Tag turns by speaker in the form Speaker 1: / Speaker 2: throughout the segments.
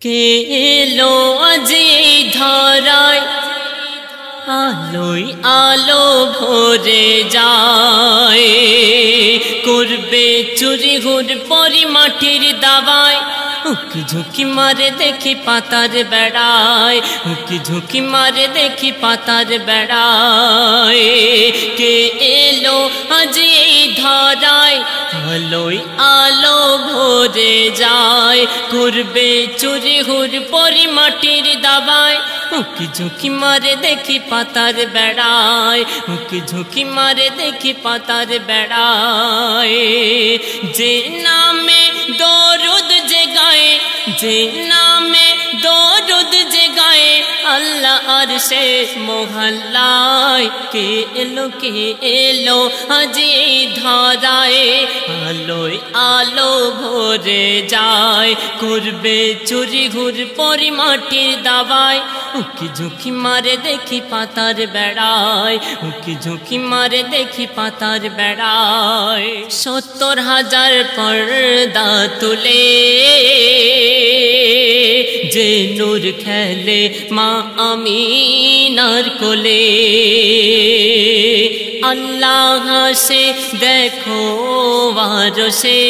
Speaker 1: কে এলো আজি ধরায়? আলোই আলো ভরে যায়। করবে চুরি ঘুর পরি মাটির দাবায়। উকি ঝুঁকি মারে দেখি পাতার বেড়ায়, উকি ঝুঁকি মারে দেখি পাতার বেড়ায়। কে এলো আজ এই ধরায়? আলোই আলো ভরে যায়, করবে চুরি হুর পরি মাটির দাবায়। উকি ঝুঁকি মারে দেখি পাতার বেড়ায়, উকি ঝুঁকি মারে দেখি পাতার বেড়ায়। যে নামে দরুদ যে গায়ে যে নামে দরুদ যে গায়ে সে মোহল্লায় কে এলো কে এলো? আজি ধরায় আলোয় আলো ভরে যায়। করবে চুরি ঘুর পরি মাটির দাবায়। উকি ঝুঁকি মারে দেখি পাতার বেড়ায়। উকি ঝুঁকি মারে দেখি পাতার বেড়ায়। সত্তর হাজার পর্দা তুলে যে নূর খেলে মা আমিনার কোলে। আল্লাহ সে দেখো সে।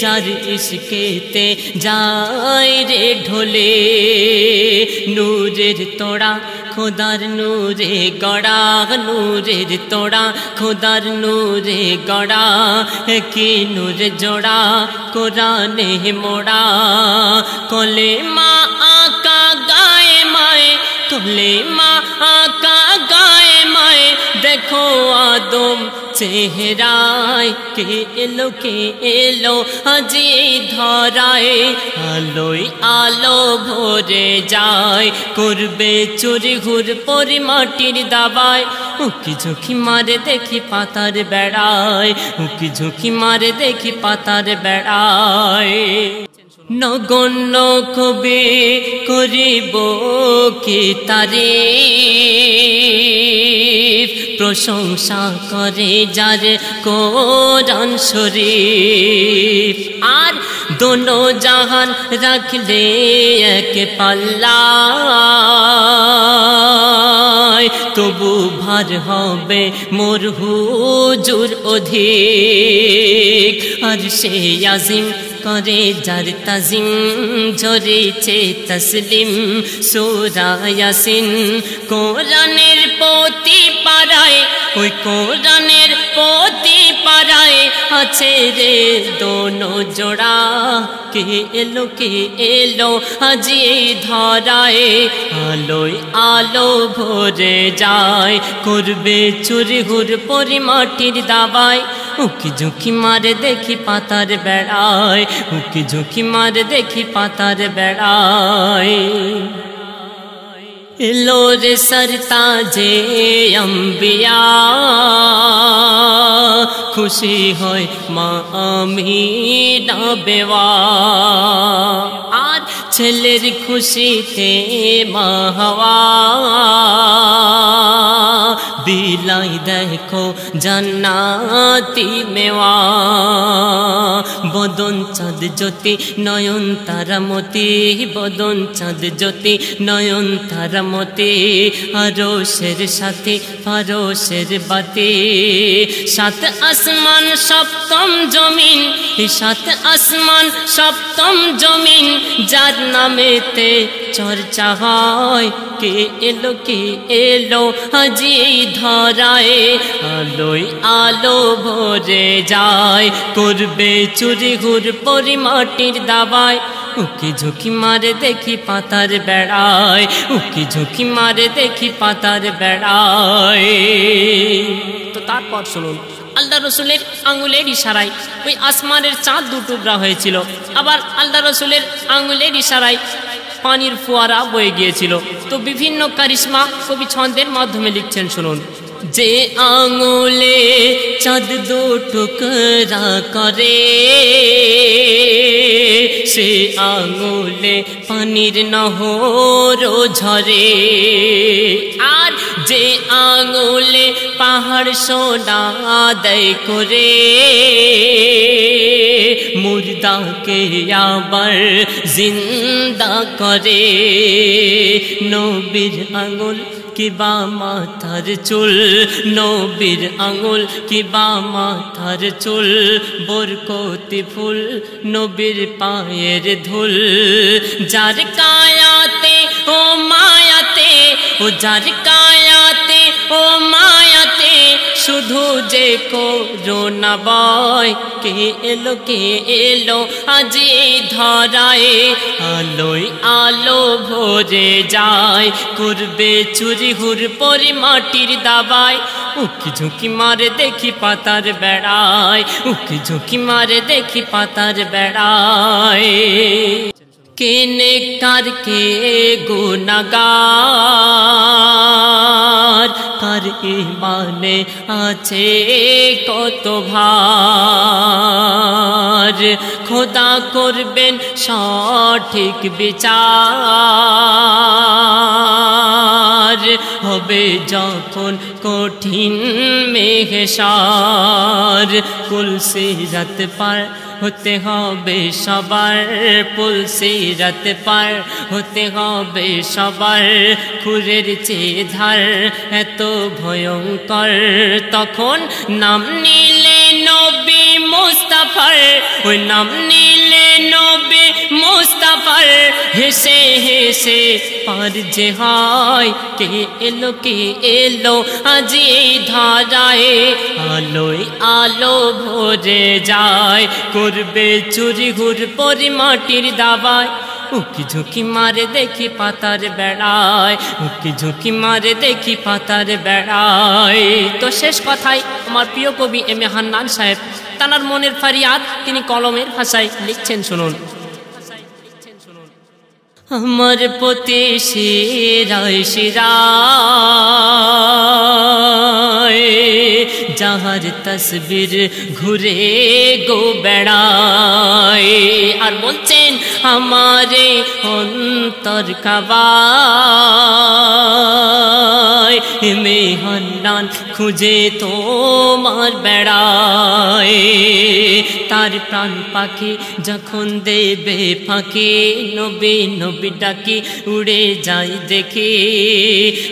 Speaker 1: যার ইশকেতে যায় রে ঢোলে, নূরের তোড়া খোদার নূরে গড়া, নূরের তোড়া খোদার নূরে গড়া, কি নূর জোড়া, কোরআনে মোড়া কলে মা গায়ে মায়ে কলে মা আকা গায়ে মায়ে। দেখো আদম চেহারায়, কে এলো কে এলো, আজি ধরায়। আলোয় আলো ভরে যায়, করবে চুরি ঘুর পরি মাটির দাবায়। উকি ঝুঁকি মারে দেখি পাতার বেড়ায়, উকি ঝুঁকি মারে দেখি পাতার বেড়ায়। নগণ্য কবে করিব কি তারে প্রশংসা করে যার কোরআন শরীফ। আর দোনো জাহান রাখলে এক পাল্লা তবু ভার হবে মোর হুজুর অধিক। আর সে আজিম করে যার তাজিম ঝরেছে তসলিম সোরায়াসিন কোরআনের পতি পাড়ায় ওই কোরআনের পতি পাড়ায় আছে রে দোনো জোড়া কে এলো কে এলো আজি ধরায় আলোয় আলো ভরে যায় করবে চুরি হুর পরি মাটির দাবায় উকি ঝুঁকি মারে দেখি পাতার বেড়ায়, উকি ঝুঁকি মারে দেখি পাতার বেড়ায়। এলো রে সরতাজে অম্বিয়া খুশি হয় মা আমি না বেওয়া। আর ছেলের খুশিতে মা হওয়া। বিলাই দেখো জান্নাতি মেওয়া। বদন চাঁদ জ্যোতি, নয়ন তারামতি বদন চাঁদ জ্যোতি, নয়ন তারামতি আরশের সাথে ফারসের বাতি। সাত আসমান, সপ্তম জমিন সাত আসমান, সপ্তম জমিন, যার নামেতে চর্চা হয়। কে এলো কে এলো, আজি ধরায়, আলোয় আলো ভরে যায়। করবে চুরি ঘুর পরি মাটির দাবায়, উকি ঝুঁকি মারে দেখি পাতার বেড়ায়, উকি ঝুঁকি মারে দেখি পাতার বেড়ায়। তো তারপর শুনুন, আল্লাহ রসুলের আঙুলের ইশারায় ওই আসমানের চাঁদ দু টুকরা হয়েছিল। আবার আল্লাহ রসুলের আঙুলের ইশারায় পানির ফোয়ারা বয়ে গিয়েছিল। তো বিভিন্ন কারিশমা কবি ছন্দের মাধ্যমে লিখছেন, শুনুন। যে আঙুলে চাঁদ দু টুকরা করে, সে আঙুলে পানির নহর ঝরে। আর যে আঙুলে পাহাড় সোনা দেয় করে, মুর্দাকে আবার জিন্দা করে। নবীর আঙুল কিবা মাথার চুল? নবীর আঙুল কিবা মাথার চুল? বরকতি ফুল, নবীর পায়ের ধুল। যার কায়াতে, ও মায়াতে, ও যার কায়াতে, ও মায়াতে শুধু যে করোনা বয় কে এলো কে এলো, আজি ধরায় আলোয় আলো ভরে যায়, করবে চুরি হুর পরে মাটির দাবায়, উকি ঝুঁকি মারে দেখি পাতার বেড়ায়, উকি ঝুঁকি মারে দেখি পাতার বেড়ায়। কেনে কার কে গুনাগার? কার ইমানে আছে কত ভার? খোদা করবেন সঠিক বিচার। হবে যখন কঠিন মেঘসার কুলসি রাত পার হতে হবে সবার পুলসিরাত পার। হতে হবে সবার খুরের চেয়ে ধার। এত ভয়ঙ্কর তখন নাম নিলে নবী মুস্তাফার। ওই নাম নিলে নবী মুস্তাফার হেসে হেসে পার যে হয়, কে এলো কে এলো, আজি ধারায় আলোয় আলো ভরে যায়, করবে চুরি ঘুর পরি মাটির দাবায়। উকি ঝুঁকি মারে দেখি পাতার বেড়ায়, উকি ঝুঁকি মারে দেখি পাতার বেড়ায়। তো শেষ কথাই আমার প্রিয় কবি এম এ হান্নান সাহেব, তানার মনের ফারিয়াদ তিনি কলমের ভাষায় লিখছেন, শুনুন। আমার পতি শিরায় শিরায় যাহার তসবির ঘুরে গো বেড়ায়। আর বলছেন আমারে অন্তর কাবায় মে হন্নান খুঁজে তোমার বেড়ায় তার প্রাণ পাখি যখন দেবে ফাঁকে নবী নবী ডাকি উড়ে যাই দেখে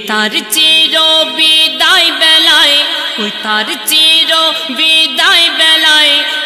Speaker 1: তার চির বিদায় বেলায় ওই তার চির বেলায়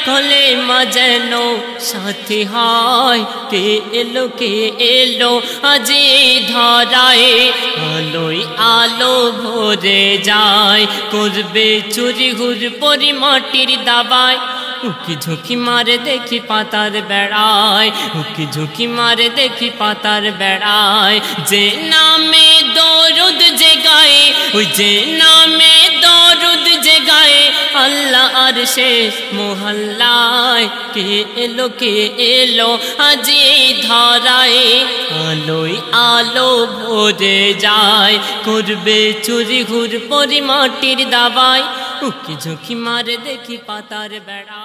Speaker 1: কলে যেন সাথী হয়। কে এলো কে এলো, আজি ধরায় আলোই আলো ভরে যায়। করবে চুরি ঘুর পরি মাটির দাবায়। উকি ঝুঁকি মারে দেখি পাতার বেড়ায়, উকি ঝুঁকি মারে দেখি পাতার বেড়ায়। যে নামে দরুদ যে গায়ে, ওই যে নামে দরুদ যে গায়ে, আল্লাহ আর সে মোহল্লায়। কে এলো কে এলো, আজি ধরায় আলোয় আলো ভরে যায়। করবে চুরি ঘুর পরি মাটির দাবায় উকি ঝুঁকি মারে দেখি পাতার বেড়া।